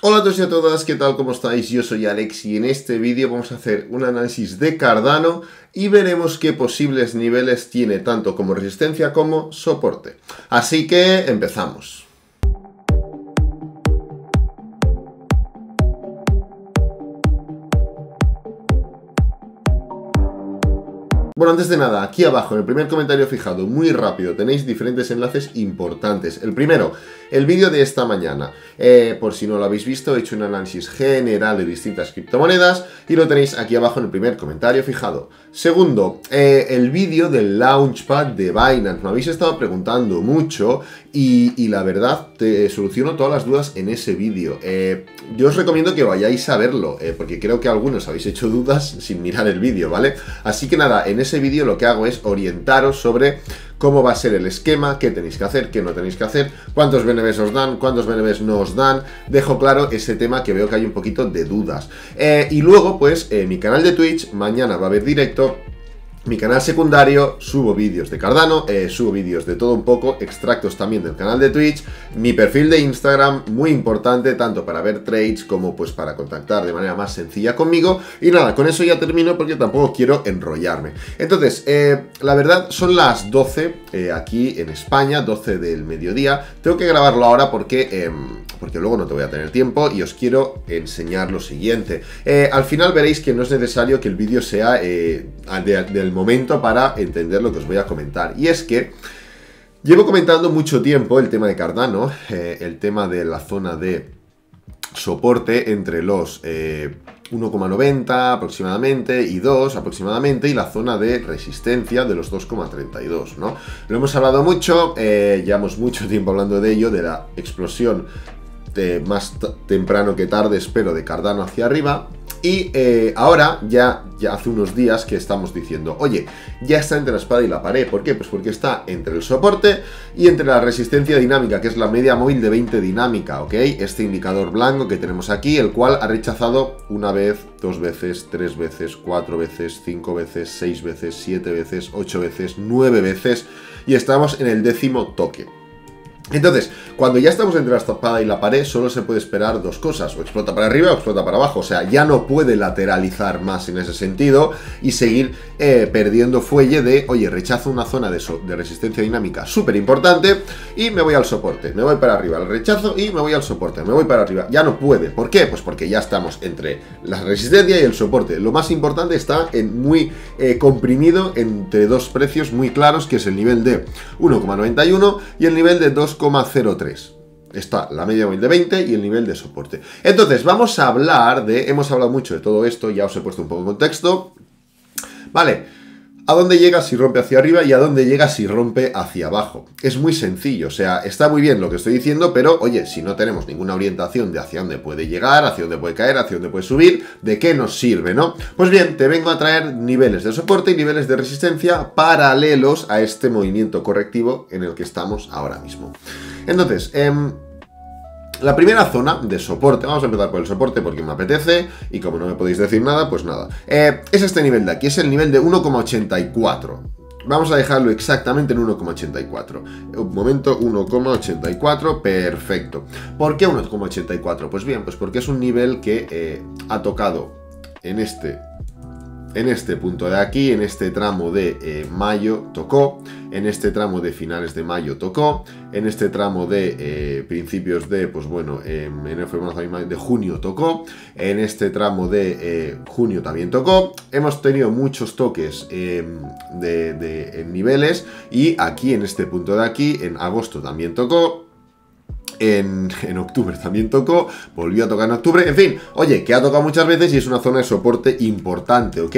Hola a todos y a todas, ¿qué tal? ¿Cómo estáis? Yo soy Alex y en este vídeo vamos a hacer un análisis de Cardano y veremos qué posibles niveles tiene tanto como resistencia como soporte. Así que empezamos. Bueno, antes de nada, aquí abajo en el primer comentario fijado, muy rápido, tenéis diferentes enlaces importantes. El primero, el vídeo de esta mañana. Eh, por si no lo habéis visto, he hecho un análisis general de distintas criptomonedas y lo tenéis aquí abajo en el primer comentario fijado. Segundo, eh, el vídeo del Launchpad de Binance. Me habéis estado preguntando mucho y, la verdad te soluciono todas las dudas en ese vídeo. Eh, yo os recomiendo que vayáis a verlo, porque creo que algunos habéis hecho dudas sin mirar el vídeo, ¿vale? Así que nada, en ese vídeo lo que hago es orientaros sobre cómo va a ser el esquema, qué tenéis que hacer, qué no tenéis que hacer, cuántos BNBs os dan, cuántos BNBs no os dan. Dejo claro ese tema que veo que hay un poquito de dudas. Eh, y luego, pues, mi canal de Twitch, mañana va a haber directo mi canal secundario, subo vídeos de Cardano, eh, subo vídeos de todo un poco, extractos también del canal de Twitch, mi perfil de Instagram, muy importante tanto para ver trades como pues para contactar de manera más sencilla conmigo. Y nada, con eso ya termino porque tampoco quiero enrollarme. Entonces, eh, la verdad son las 12 eh, aquí en España, 12 del mediodía. Tengo que grabarlo ahora porque em, porque luego no te voy a tener tiempo y os quiero enseñar lo siguiente. Al final veréis que no es necesario que el vídeo sea del momento para entender lo que os voy a comentar. Y es que llevo comentando mucho tiempo el tema de Cardano, eh, el tema de la zona de soporte entre los 1,90 aproximadamente y 2 aproximadamente y la zona de resistencia de los 2,32, ¿no? Lo hemos hablado mucho, llevamos mucho tiempo hablando de ello, de la explosión más temprano que tarde, espero, de Cardano hacia arriba. Y eh, ahora, ya, ya hace unos días que estamos diciendo, oye, ya está entre la espada y la pared. ¿Por qué? Pues porque está entre el soporte y entre la resistencia dinámica, que es la media móvil de 20 dinámica, ¿ok? Este indicador blanco que tenemos aquí, el cual ha rechazado una vez, dos veces, tres veces, cuatro veces, cinco veces, seis veces, siete veces, ocho veces, nueve veces. Y estamos en el décimo toque. Entonces, cuando ya estamos entre la espada y la pared, solo se puede esperar dos cosas, o explota para arriba o explota para abajo, o sea, ya no puede lateralizar más en ese sentido y seguir eh, perdiendo fuelle de, oye, rechazo una zona de, de resistencia dinámica súper importante y me voy al soporte, me voy para arriba, al rechazo y me voy al soporte, me voy para arriba, ya no puede, ¿por qué? Pues porque ya estamos entre la resistencia y el soporte, lo más importante está en muy eh, comprimido entre dos precios muy claros, que es el nivel de 1,91 y el nivel de 2 2,03. Está la media móvil de 20 y el nivel de soporte. Entonces, vamos a hablar de... Hemos hablado mucho de todo esto, ya os he puesto un poco de contexto. Vale, a dónde llega si rompe hacia arriba y a dónde llega si rompe hacia abajo. Es muy sencillo, o sea, está muy bien lo que estoy diciendo, pero oye, si no tenemos ninguna orientación de hacia dónde puede llegar, hacia dónde puede caer, hacia dónde puede subir, ¿de qué nos sirve, no? Pues bien, te vengo a traer niveles de soporte y niveles de resistencia paralelos a este movimiento correctivo en el que estamos ahora mismo. Entonces, eh, la primera zona de soporte, vamos a empezar por el soporte porque me apetece y como no me podéis decir nada, pues nada. Eh, es este nivel de aquí, es el nivel de 1,84. Vamos a dejarlo exactamente en 1,84. Un momento, 1,84, perfecto. ¿Por qué 1,84? Pues bien, pues porque es un nivel que eh, ha tocado en este en este punto de aquí, en este tramo de eh, mayo tocó, en este tramo de finales de mayo tocó, en este tramo de eh, principios de, pues bueno, en el de junio tocó, en este tramo de eh, junio también tocó, hemos tenido muchos toques em, de, de niveles y aquí en este punto de aquí, en agosto también tocó, en, octubre también tocó, volvió a tocar en octubre, en fin, oye, que ha tocado muchas veces y es una zona de soporte importante, ¿ok?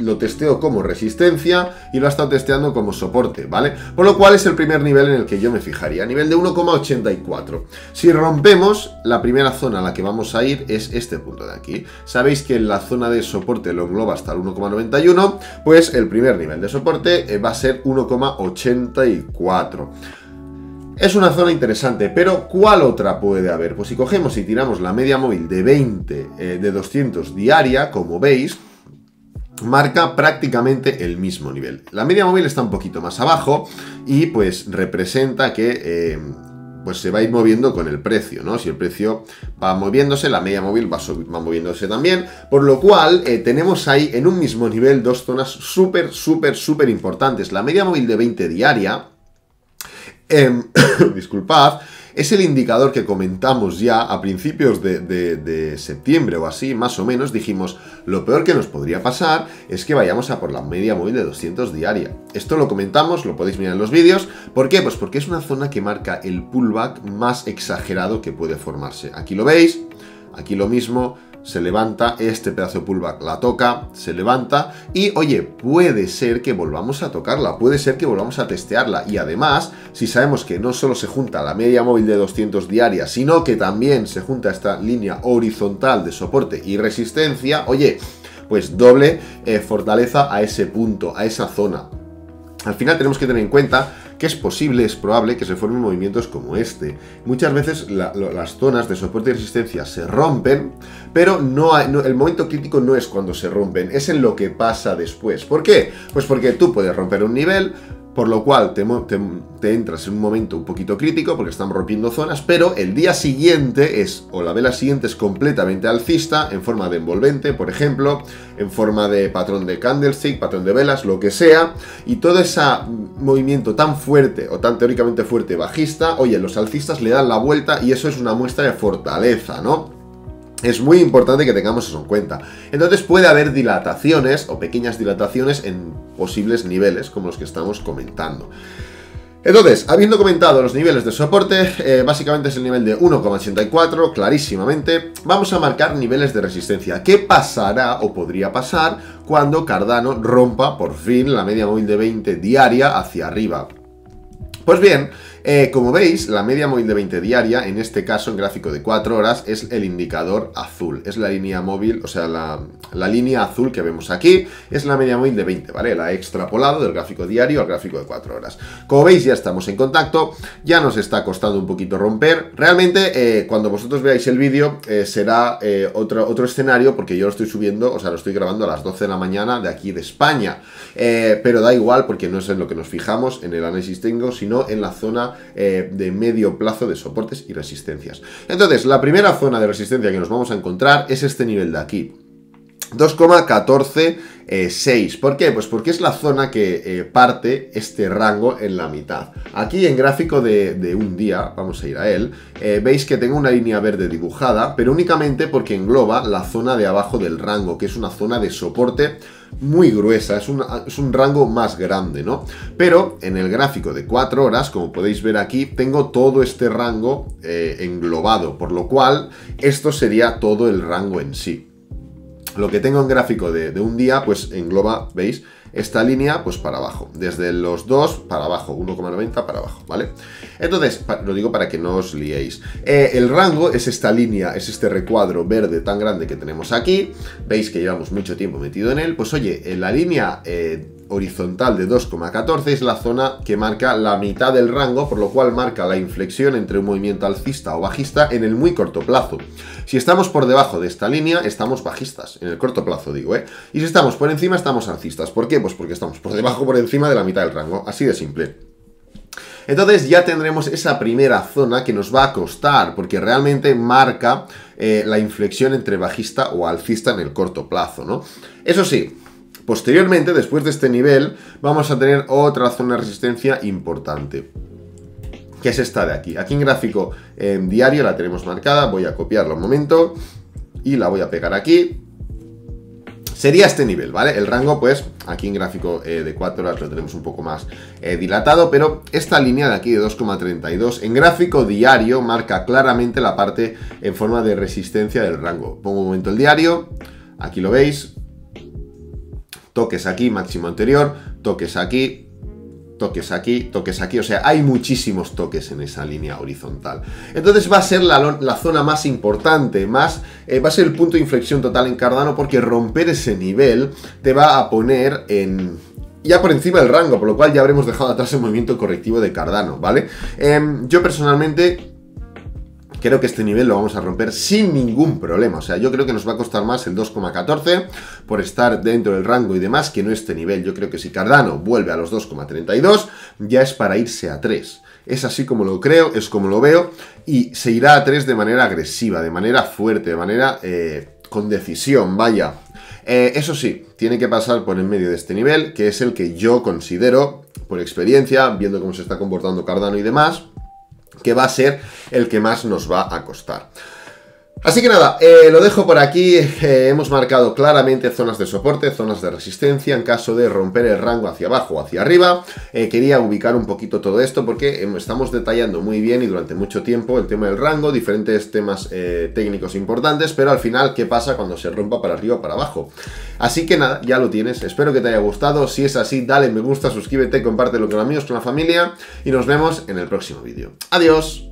Lo testeo como resistencia y lo ha estado testeando como soporte, ¿vale? Por lo cual es el primer nivel en el que yo me fijaría, nivel de 1,84. Si rompemos, la primera zona a la que vamos a ir es este punto de aquí. Sabéis que la zona de soporte lo engloba hasta el 1,91, pues el primer nivel de soporte eh, va a ser 1,84. Es una zona interesante, pero ¿cuál otra puede haber? Pues si cogemos y tiramos la media móvil de 20, eh, de 200 diaria, como veis, marca prácticamente el mismo nivel. La media móvil está un poquito más abajo y pues representa que... Eh, pues se va a ir moviendo con el precio, ¿no? Si el precio va moviéndose, la media móvil va, moviéndose también, por lo cual eh, tenemos ahí en un mismo nivel dos zonas súper, súper, súper importantes. La media móvil de 20 diaria, eh, disculpad, es el indicador que comentamos ya a principios de, septiembre o así, más o menos, dijimos, lo peor que nos podría pasar es que vayamos a por la media móvil de 200 diaria. Esto lo comentamos, lo podéis mirar en los vídeos. ¿Por qué? Pues porque es una zona que marca el pullback más exagerado que puede formarse. Aquí lo veis, aquí lo mismo, se levanta, este pedazo de pullback la toca, se levanta y oye, puede ser que volvamos a tocarla, puede ser que volvamos a testearla y además, si sabemos que no solo se junta la media móvil de 200 diarias, sino que también se junta esta línea horizontal de soporte y resistencia, oye, pues doble eh, fortaleza a ese punto, a esa zona. Al final tenemos que tener en cuenta que es posible, es probable que se formen movimientos como este. Muchas veces las zonas de soporte y resistencia se rompen, pero no, el momento crítico no es cuando se rompen, es en lo que pasa después. ¿Por qué? Pues porque tú puedes romper un nivel, por lo cual te, entras en un momento un poquito crítico porque están rompiendo zonas, pero el día siguiente es, o la vela siguiente es completamente alcista, en forma de envolvente, por ejemplo, en forma de patrón de candlestick, patrón de velas, lo que sea, y todo ese movimiento tan fuerte o tan teóricamente fuerte bajista, oye, los alcistas le dan la vuelta y eso es una muestra de fortaleza, ¿no? Es muy importante que tengamos eso en cuenta. Entonces puede haber dilataciones o pequeñas dilataciones en posibles niveles como los que estamos comentando. Entonces, habiendo comentado los niveles de soporte, eh, básicamente es el nivel de 1,84, clarísimamente, vamos a marcar niveles de resistencia. ¿Qué pasará o podría pasar cuando Cardano rompa por fin la media móvil de 20 diaria hacia arriba? Pues bien, eh, como veis, la media móvil de 20 diaria, en este caso en gráfico de 4 horas, es el indicador azul. Es la línea móvil, o sea, la, línea azul que vemos aquí es la media móvil de 20, ¿vale? La he extrapolado del gráfico diario al gráfico de 4 horas. Como veis, ya estamos en contacto, ya nos está costando un poquito romper. Realmente, eh, cuando vosotros veáis el vídeo, eh, será otro, otro escenario, porque yo lo estoy subiendo, o sea, lo estoy grabando a las 12 de la mañana de aquí de España. pero da igual, porque no es en lo que nos fijamos en el análisis tengo, sino en la zona eh, de medio plazo de soportes y resistencias. Entonces, la primera zona de resistencia que nos vamos a encontrar es este nivel de aquí. 2,146. ¿Por qué? Pues porque es la zona que eh, parte este rango en la mitad. Aquí en gráfico de, un día, vamos a ir a él, eh, veis que tengo una línea verde dibujada, pero únicamente porque engloba la zona de abajo del rango, que es una zona de soporte muy gruesa, es, es, un rango más grande, ¿no? Pero en el gráfico de 4 horas, como podéis ver aquí, tengo todo este rango eh, englobado, por lo cual esto sería todo el rango en sí. Lo que tengo en gráfico de, un día, pues engloba, ¿veis? esta línea pues para abajo, desde los 2 para abajo, 1,90 para abajo, ¿vale? Entonces, lo digo para que no os liéis. Eh, el rango es esta línea, es este recuadro verde tan grande que tenemos aquí, veis que llevamos mucho tiempo metido en él, pues oye, en la línea... Eh, horizontal de 2,14 es la zona que marca la mitad del rango, por lo cual marca la inflexión entre un movimiento alcista o bajista en el muy corto plazo. Si estamos por debajo de esta línea, estamos bajistas, en el corto plazo digo, ¿eh? Y si estamos por encima, estamos alcistas. ¿Por qué? Pues porque estamos por debajo, por encima de la mitad del rango, así de simple. Entonces ya tendremos esa primera zona que nos va a costar, porque realmente marca eh, la inflexión entre bajista o alcista en el corto plazo, ¿no? Eso sí, Posteriormente, después de este nivel, vamos a tener otra zona de resistencia importante que es esta de aquí. Aquí en gráfico diario la tenemos marcada, voy a copiarla un momento y la voy a pegar aquí. Sería este nivel, ¿vale? El rango, pues, aquí en gráfico eh, de 4 horas lo tenemos un poco más eh, dilatado, pero esta línea de aquí de 2,32 en gráfico diario marca claramente la parte en forma de resistencia del rango. Pongo un momento el diario, aquí lo veis, toques aquí, máximo anterior, toques aquí, toques aquí, toques aquí, o sea, hay muchísimos toques en esa línea horizontal. Entonces va a ser la, zona más importante, más, eh, va a ser el punto de inflexión total en Cardano porque romper ese nivel te va a poner en, ya por encima del rango, por lo cual ya habremos dejado atrás el movimiento correctivo de Cardano, ¿vale? Em, yo personalmente creo que este nivel lo vamos a romper sin ningún problema. O sea, yo creo que nos va a costar más el 2,14 por estar dentro del rango y demás que no este nivel. Yo creo que si Cardano vuelve a los 2,32 ya es para irse a 3. es así como lo creo, es como lo veo, y se irá a 3 de manera agresiva, de manera fuerte, de manera eh, con decisión, vaya. Eh, eso sí, tiene que pasar por en medio de este nivel, que es el que yo considero, por experiencia, viendo cómo se está comportando Cardano y demás, que va a ser el que más nos va a costar. Así que nada, eh, lo dejo por aquí. Eh, hemos marcado claramente zonas de soporte, zonas de resistencia en caso de romper el rango hacia abajo o hacia arriba. Eh, quería ubicar un poquito todo esto porque estamos detallando muy bien y durante mucho tiempo el tema del rango, diferentes temas técnicos importantes, pero al final, ¿qué pasa cuando se rompa para arriba o para abajo? Así que nada, ya lo tienes. Espero que te haya gustado. Si es así, dale me gusta, suscríbete, compártelo con amigos, con la familia y nos vemos en el próximo vídeo. Adiós.